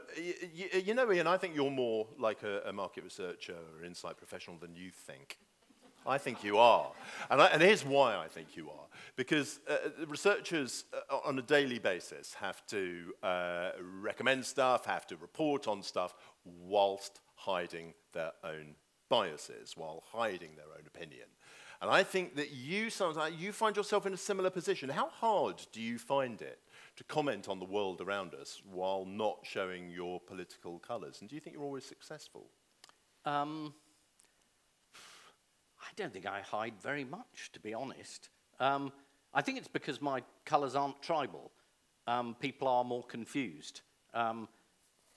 you know, Ian, I think you're more like a, a market researcher or insight professional than you think. I think you are. And, I, and here's why I think you are. Because uh, researchers uh, on a daily basis have to uh, recommend stuff, have to report on stuff, whilst hiding their own biases, while hiding their own opinion. And I think that you sometimes you find yourself in a similar position. How hard do you find it to comment on the world around us while not showing your political colours? And do you think you're always successful? Um,
don't think I hide very much, to be honest. Um, I think it's because my colours aren't tribal. Um, people are more confused. Um,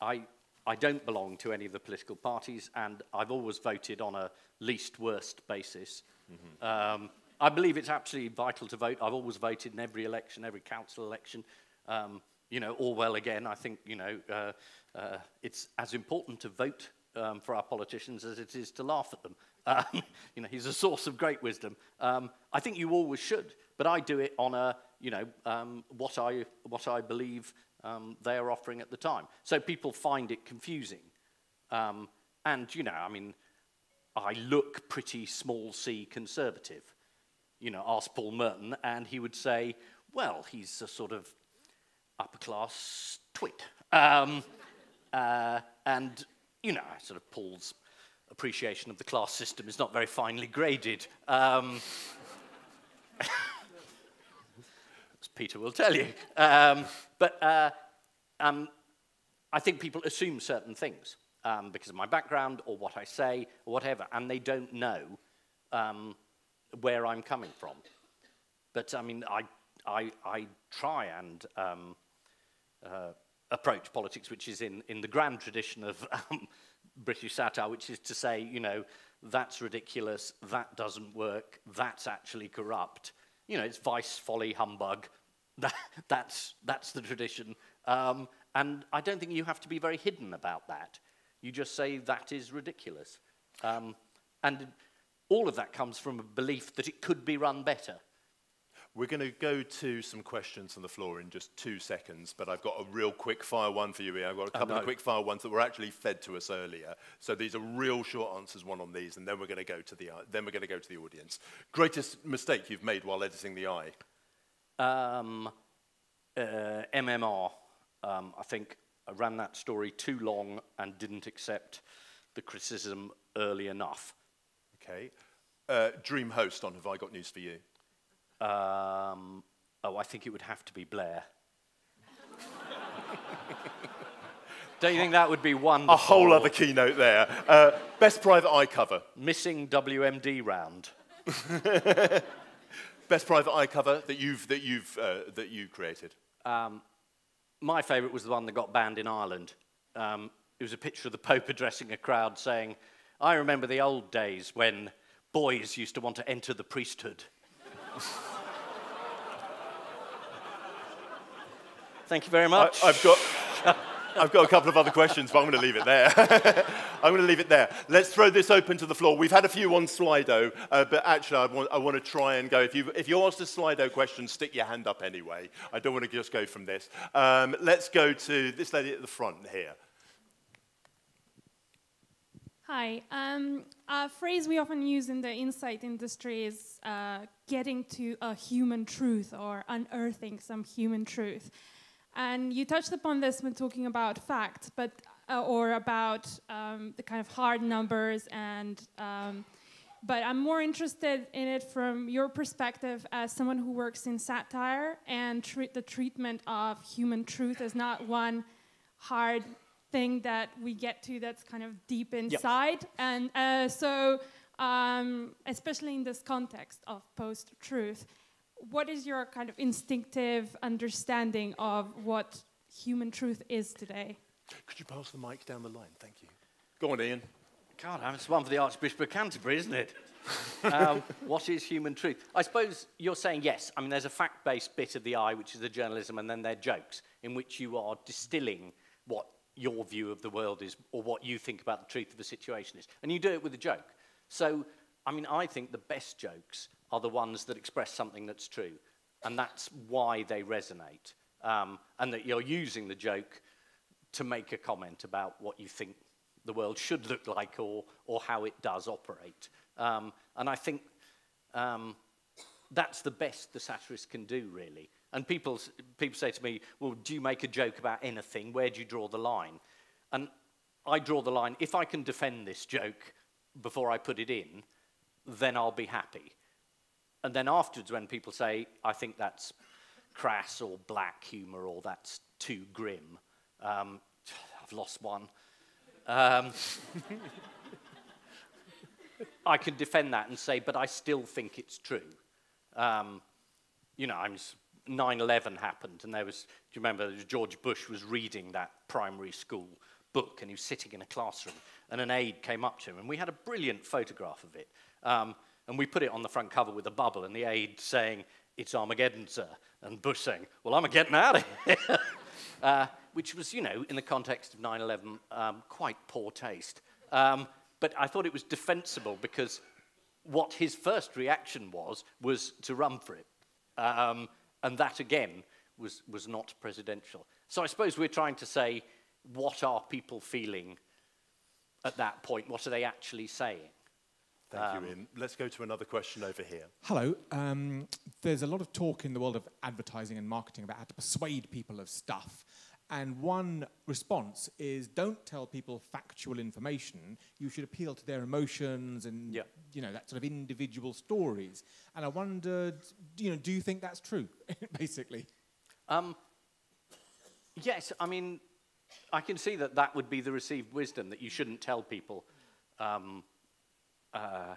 I, I don't belong to any of the political parties, and I've always voted on a least worst basis. Mm -hmm. I believe it's absolutely vital to vote. I've always voted in every election, every council election. Um, you know, Orwell again, I think, you know, uh, uh, it's as important to vote um, for our politicians as it is to laugh at them. Um, you know, he's a source of great wisdom. Um, I think you always should, but I do it on a, you know, um, what, I, what I believe um, they are offering at the time. So people find it confusing. Um, and, you know, I mean, I look pretty small c conservative. You know, ask Paul Merton, and he would say, well, he's a sort of upper class twit. Um, uh, and, you know, sort of Paul's appreciation of the class system is not very finely graded. Um, as Peter will tell you. Um, but uh, um, I think people assume certain things um, because of my background or what I say or whatever, and they don't know um, where I'm coming from. But I mean, I, I, I try and um, uh, approach politics, which is in, in the grand tradition of British satire, which is to say, you know, that's ridiculous, that doesn't work, that's actually corrupt. You know, it's vice, folly, humbug. That, that's, that's the tradition. Um, and I don't think you have to be very hidden about that. You just say that is ridiculous. Um, and all of that comes from a belief that it could be run better.
We're going to go to some questions from the floor in just two seconds, but I've got a real quick fire one for you. I've got a oh, couple oh, no. of quick fire ones that were actually fed to us earlier. So these are real short answers, one on these, and then we're going to go to the uh, then we're going to go to the audience. Greatest mistake you've made while editing the Eye? Um,
uh, MMR. Um, I think I ran that story too long and didn't accept the criticism early enough.
Okay. Uh, dream host on Have I Got News for You? Um,
oh, I think it would have to be Blair. Don't you think that would be wonderful?
A whole other keynote there. Uh, best private eye cover.
Missing WMD round.
best private eye cover that you've that you've uh, that you created. Um,
my favourite was the one that got banned in Ireland. Um, it was a picture of the Pope addressing a crowd saying, "I remember the old days when boys used to want to enter the priesthood." Thank you very much.
I, have got, I've got a couple of other questions, but I'm going to leave it there. I'm going to leave it there. Let's throw this open to the floor. We've had a few on Slido, uh, but actually, I want, I want, to try and go. If you, if you asked a Slido question, stick your hand up anyway. I don't want to just go from this. Um, let's go to this lady at the front here.
Hi. Um, a phrase we often use in the insight industry is uh, getting to a human truth or unearthing some human truth. And you touched upon this when talking about facts, but uh, or about um, the kind of hard numbers and. Um, but I'm more interested in it from your perspective as someone who works in satire and treat the treatment of human truth as not one hard thing that we get to that's kind of deep inside. Yep. And uh, so, um, especially in this context of post truth, what is your kind of instinctive understanding of what human truth is today?
Could you pass the mic down the line? Thank you. Go on, Ian.
God, it's one for the Archbishop of Canterbury, isn't it? um, what is human truth? I suppose you're saying yes. I mean, there's a fact based bit of the eye, which is the journalism, and then there are jokes, in which you are distilling what your view of the world is or what you think about the truth of the situation is. And you do it with a joke. So, I mean, I think the best jokes are the ones that express something that's true. And that's why they resonate. Um, and that you're using the joke to make a comment about what you think the world should look like or, or how it does operate. Um, and I think um, that's the best the satirist can do, really. And people, people say to me, well, do you make a joke about anything? Where do you draw the line? And I draw the line, if I can defend this joke before I put it in, then I'll be happy. And then afterwards, when people say, I think that's crass or black humour or that's too grim, um, I've lost one. Um, I can defend that and say, but I still think it's true. Um, you know, 9-11 happened, and there was, do you remember, George Bush was reading that primary school book, and he was sitting in a classroom, and an aide came up to him, and we had a brilliant photograph of it. Um, and we put it on the front cover with a bubble, and the aide saying, it's Armageddon, sir. And Bush saying, well, I'm getting out of here. uh, which was, you know, in the context of 9 11, um, quite poor taste. Um, but I thought it was defensible because what his first reaction was, was to run for it. Um, and that, again, was, was not presidential. So I suppose we're trying to say, what are people feeling at that point? What are they actually saying?
Thank um, you, Ian. Let's go to another question over here.
Hello. Um, there's a lot of talk in the world of advertising and marketing about how to persuade people of stuff. And one response is don't tell people factual information. You should appeal to their emotions and you know that sort of individual stories. And I wondered, you know, do you think that's true, basically? Um,
yes, I mean, I can see that that would be the received wisdom that you shouldn't tell people um, uh,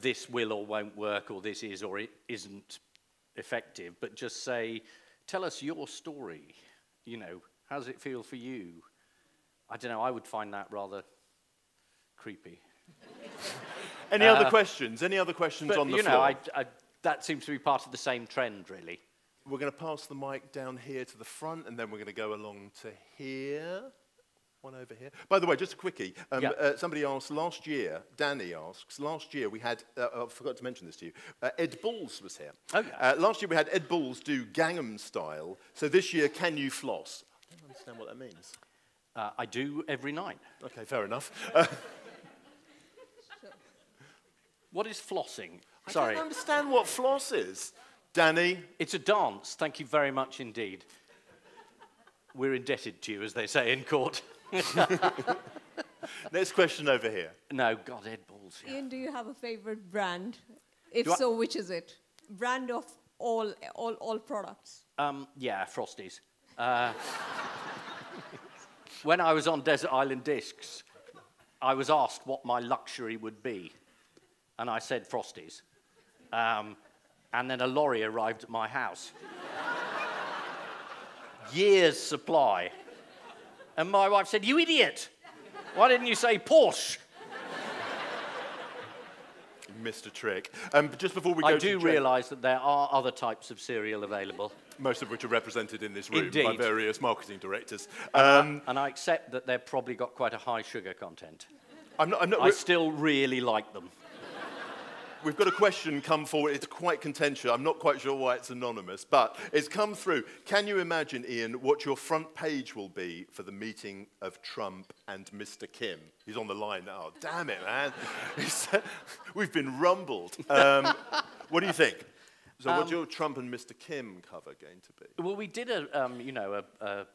this will or won't work, or this is or it isn't effective, but just say, tell us your story you know, how does it feel for you? I don't know, I would find that rather creepy.
Any uh, other questions? Any other questions
but,
on the
you
floor?
know, I, I, that seems to be part of the same trend, really.
We're going to pass the mic down here to the front, and then we're going to go along to here. One over here. By the way, just a quickie. Um, yeah. uh, somebody asked last year, Danny asks, last year we had, uh, I forgot to mention this to you, uh, Ed Balls was here.
Oh, yeah.
Uh, last year we had Ed Balls do Gangnam Style. So this year, can you floss? I don't understand what that means.
Uh, I do every night.
Okay, fair enough.
what is flossing?
I
Sorry.
don't understand what floss is. Danny?
It's a dance. Thank you very much indeed. We're indebted to you, as they say in court.
Next question over here.
No, God, Ed Balls.
Yeah. Ian, do you have a favorite brand? If do so, I? which is it? Brand of all, all, all products?
Um, yeah, Frosties. Uh, when I was on Desert Island Discs, I was asked what my luxury would be. And I said Frosties. Um, and then a lorry arrived at my house. Years' supply. And my wife said, You idiot! Why didn't you say Porsche?
Missed a trick. Um, just before we go
I do realise that there are other types of cereal available.
Most of which are represented in this room
Indeed.
by various marketing directors.
Um, and I accept that they've probably got quite a high sugar content.
I'm not, I'm not
I still really like them
we've got a question come forward. It's quite contentious. I'm not quite sure why it's anonymous, but it's come through. Can you imagine, Ian, what your front page will be for the meeting of Trump and Mr. Kim? He's on the line now. Damn it, man. we've been rumbled. Um, What do you think? So, what's
Um,
your Trump and Mr. Kim cover going to be?
Well, we did a, um, you know, a, a,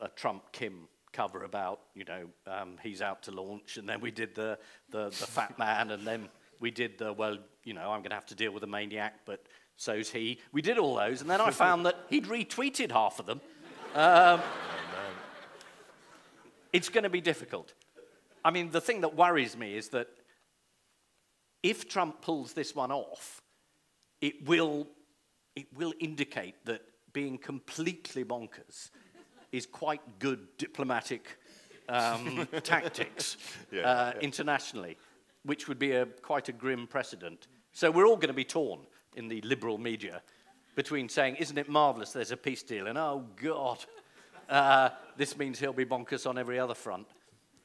a Trump Kim cover about, you know, um, he's out to launch, and then we did the, the, the fat man, and then we did the, well, you know, I'm going to have to deal with a maniac, but so's he. We did all those, and then I found that he'd retweeted half of them. Um, it's going to be difficult. I mean, the thing that worries me is that if Trump pulls this one off, it will, it will indicate that being completely bonkers is quite good diplomatic um, tactics
Yeah,
uh,
yeah.
internationally, which would be a, quite a grim precedent. So we're all going to be torn in the liberal media between saying, isn't it marvellous there's a peace deal, and oh, God, uh, this means he'll be bonkers on every other front.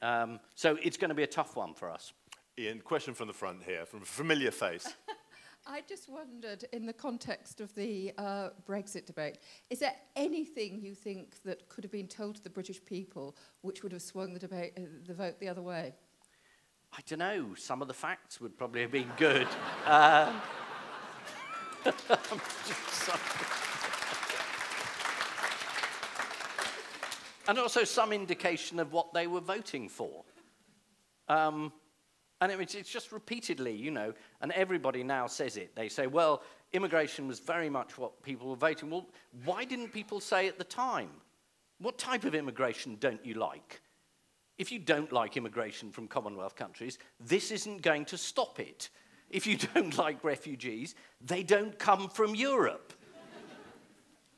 Um, so it's going to be a tough one for us.
Ian, question from the front here, from a familiar face.
I just wondered, in the context of the uh, Brexit debate, is there anything you think that could have been told to the British people which would have swung the debate, uh, the vote the other way?
I don't know. Some of the facts would probably have been good. Uh, and also some indication of what they were voting for. Um, and it, it's just repeatedly, you know, and everybody now says it. They say, well, immigration was very much what people were voting. Well, why didn't people say at the time? What type of immigration don't you like? If you don't like immigration from Commonwealth countries, this isn't going to stop it. If you don't like refugees, they don't come from Europe.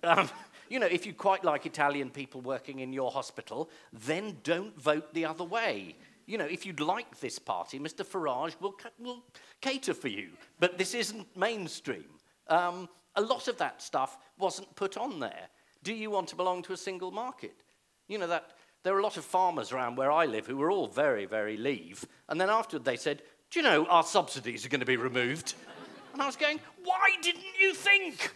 Um, you know, if you quite like Italian people working in your hospital, then don't vote the other way. You know, if you'd like this party, Mr. Farage will, will cater for you. But this isn't mainstream. Um, a lot of that stuff wasn't put on there. Do you want to belong to a single market? You know, that there are a lot of farmers around where I live who were all very, very leave. And then afterward they said, Do you know, our subsidies are going to be removed? And I was going, Why didn't you think?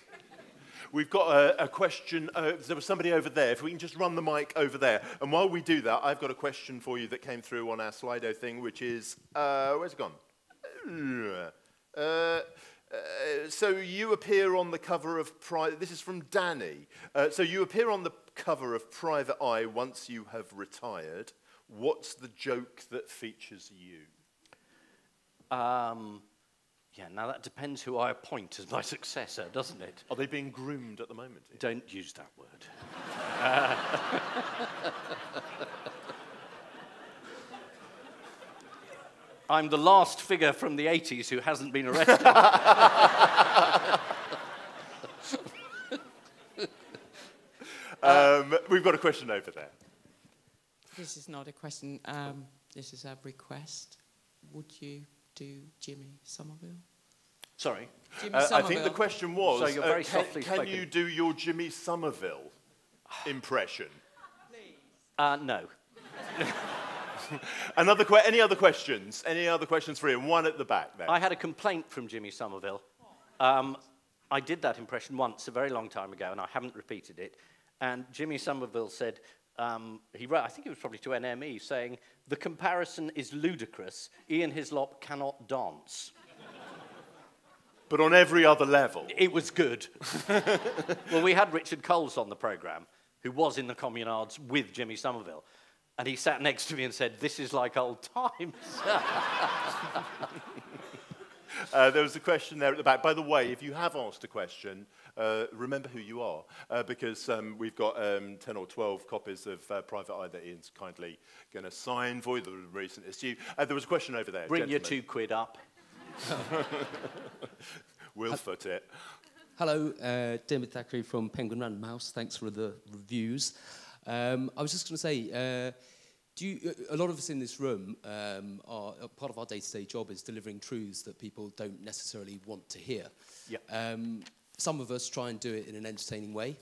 We've got a, a question. Uh, there was somebody over there. If we can just run the mic over there. And while we do that, I've got a question for you that came through on our Slido thing, which is uh, where's it gone? Uh, uh, so you appear on the cover of Private. This is from Danny. Uh, so you appear on the cover of Private Eye once you have retired. What's the joke that features you?
Um, yeah, now that depends who I appoint as my successor, doesn't it?
Are they being groomed at the moment?
Don't use that word. Uh, I'm the last figure from the 80s who hasn't been arrested.
Um, we've got a question over there.
This is not a question. Um, this is a request. Would you do Jimmy Somerville?
Sorry.
Jimmy
Uh, I think the question was
So you're
uh, can,
softly
can
spoken.
you do your Jimmy Somerville impression?
Uh, no.
Another que- any other questions? Any other questions for him? One at the back there.
I had a complaint from Jimmy Somerville. Um, I did that impression once a very long time ago, and I haven't repeated it. And Jimmy Somerville said, um, he wrote, I think it was probably to NME, saying, The comparison is ludicrous. Ian Hislop cannot dance.
but on every other level.
It was good. well, we had Richard Coles on the programme, who was in the Communards with Jimmy Somerville. And he sat next to me and said, This is like old times.
Uh, there was a question there at the back. By the way, if you have asked a question, uh, remember who you are, uh, because um, we've got um, 10 or 12 copies of uh, Private Eye that Ian's kindly going to sign for you, the recent issue. Uh, there was a question over there.
Bring gentlemen.
your
two quid up.
we'll foot it.
Hello, uh, David Thackeray from Penguin Random House. Thanks for the reviews. Um, I was just going to say, uh, do you, a lot of us in this room, um, are, part of our day-to-day job is delivering truths that people don't necessarily want to hear.
Yeah.
Um, some of us try and do it in an entertaining way.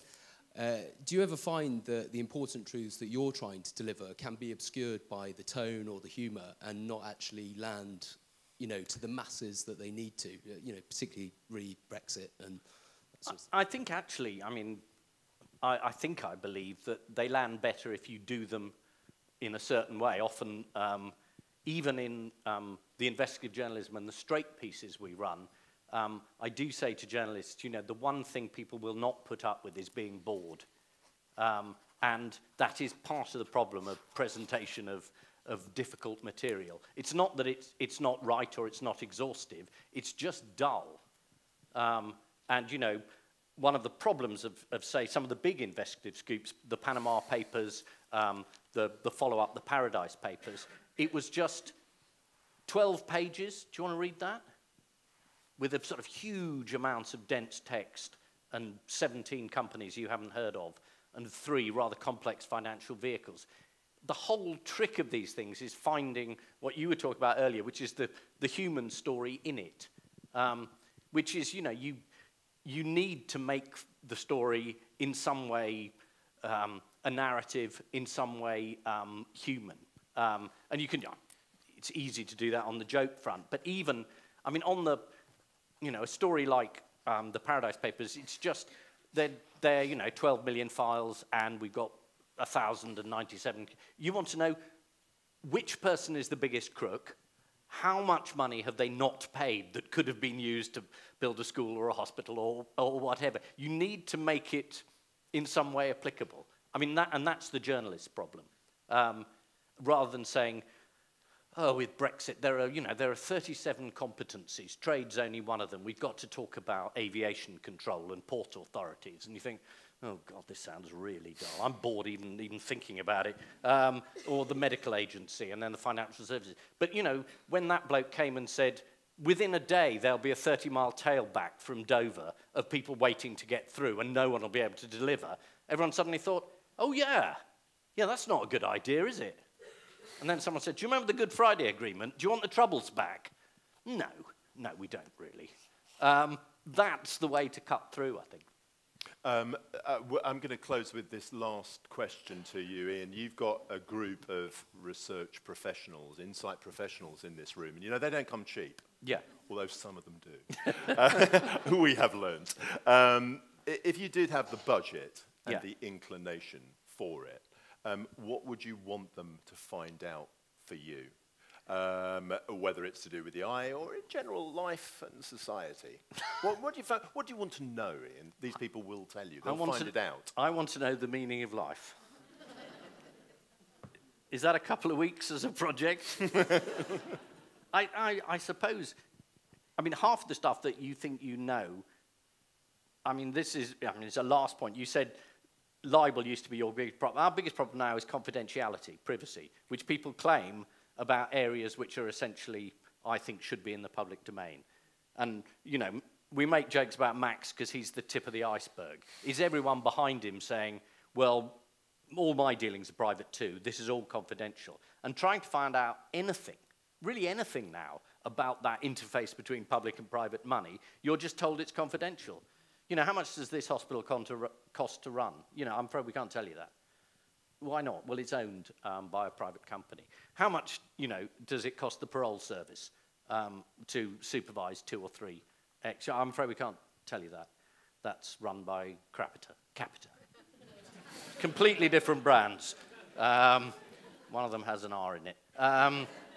Uh, do you ever find that the important truths that you're trying to deliver can be obscured by the tone or the humour and not actually land, you know, to the masses that they need to? Uh, You know, particularly re Brexit and sort of
I think actually, I mean, I, I think I believe that they land better if you do them in a certain way. Often, um, even in um, the investigative journalism and the straight pieces we run, um, I do say to journalists, you know, the one thing people will not put up with is being bored. Um, and that is part of the problem of presentation of, of difficult material. It's not that it's, it's not right or it's not exhaustive, it's just dull. Um, and, you know, one of the problems of, of, say, some of the big investigative scoops, the Panama Papers, um, the, the follow-up, the Paradise Papers, it was just 12 pages. Do you want to read that? With a sort of huge amounts of dense text and 17 companies you haven't heard of and three rather complex financial vehicles. The whole trick of these things is finding what you were talking about earlier, which is the, the human story in it, um, which is, you know, you, you need to make the story in some way um, a narrative, in some way um, human. Um, and you can, it's easy to do that on the joke front, but even, I mean, on the, you know, a story like um, the Paradise Papers, it's just, they're, they're, you know, 12 million files and we've got 1,097. You want to know which person is the biggest crook, how much money have they not paid that could have been used to build a school or a hospital or, or whatever? You need to make it in some way applicable. I mean, that, and that's the journalist's problem. Um, rather than saying, oh, with Brexit, there are, you know, there are 37 competencies. Trade's only one of them. We've got to talk about aviation control and port authorities. And you think, oh, God, this sounds really dull. I'm bored even, even thinking about it. Um, or the medical agency and then the financial services. But, you know, when that bloke came and said, within a day, there'll be a 30-mile tailback from Dover of people waiting to get through and no one will be able to deliver, everyone suddenly thought, oh, yeah, yeah, that's not a good idea, is it? And then someone said, Do you remember the Good Friday Agreement? Do you want the Troubles back? No, no, we don't really. Um, that's the way to cut through, I think.
Um, uh, I'm going to close with this last question to you, Ian. You've got a group of research professionals, insight professionals in this room, and you know they don't come cheap.
Yeah.
Although some of them do. uh, we have learned. Um, if you did have the budget and yeah. the inclination for it, um, what would you want them to find out for you? Um, whether it's to do with the eye or in general life and society. what, what, do you what, do you want to know, Ian? These people will tell you. They'll find
to,
it out.
I want to know the meaning of life. Is that a couple of weeks as a project? I, I, I suppose, I mean, half the stuff that you think you know, I mean, this is, I mean, it's a last point. You said libel used to be your biggest problem. Our biggest problem now is confidentiality, privacy, which people claim about areas which are essentially, I think, should be in the public domain. And, you know, we make jokes about Max because he's the tip of the iceberg. Is everyone behind him saying, well, all my dealings are private too, this is all confidential? And trying to find out anything, really anything now, about that interface between public and private money, you're just told it's confidential. You know, how much does this hospital cost to run? You know, I'm afraid we can't tell you that. Why not? Well, it's owned um, by a private company. How much, you know, does it cost the parole service um, to supervise two or three? Ex I'm afraid we can't tell you that. That's run by Crapita. Capita. Completely different brands. Um, one of them has an R in it.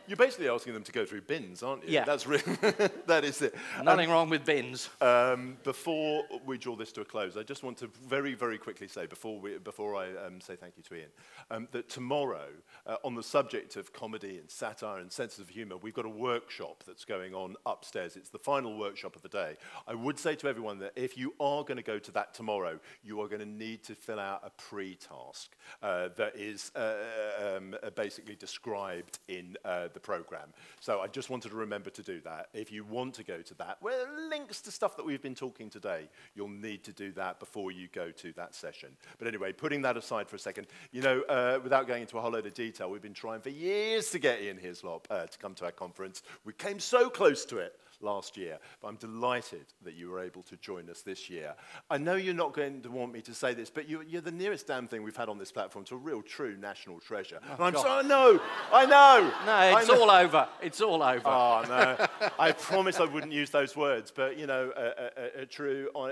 You're basically asking them to go through bins, aren't you?
Yeah.
That's really, that is it.
Nothing um, wrong with bins.
Um, before we draw this to a close, I just want to very, very quickly say, before, we, before I um, say thank you to Ian, um, that tomorrow, uh, on the subject of comedy and satire and senses of humour, we've got a workshop that's going on upstairs. It's the final workshop of the day. I would say to everyone that if you are going to go to that tomorrow, you are going to need to fill out a pre-task uh, that is uh, um, basically described in uh, the program. So I just wanted to remember to do that. If you want to go to that, where links to stuff that we've been talking today, you'll need to do that before you go to that session. But anyway, putting that aside for a second, you know, uh, without going into a whole load of detail, we've been trying for years to get Ian Hislop uh, to come to our conference. We came so close to it last year. But I'm delighted that you were able to join us this year. I know you're not going to want me to say this, but you, are the nearest damn thing we've had on this platform to a real, true national treasure. Oh, and I'm God. so, I know, I know.
No, it's know. all over. It's all over.
Oh, no. I promise I wouldn't use those words, but, you know, a, a, a true, a,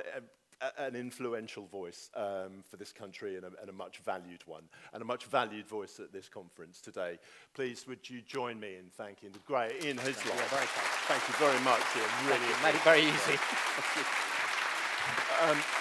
an influential voice um, for this country and a, and a much valued one, and a much valued voice at this conference today. Please, would you join me in thanking the great Ian Hislop?
Yeah, very kind.
Thank you very much, Ian. Really
Made it very easy.
um,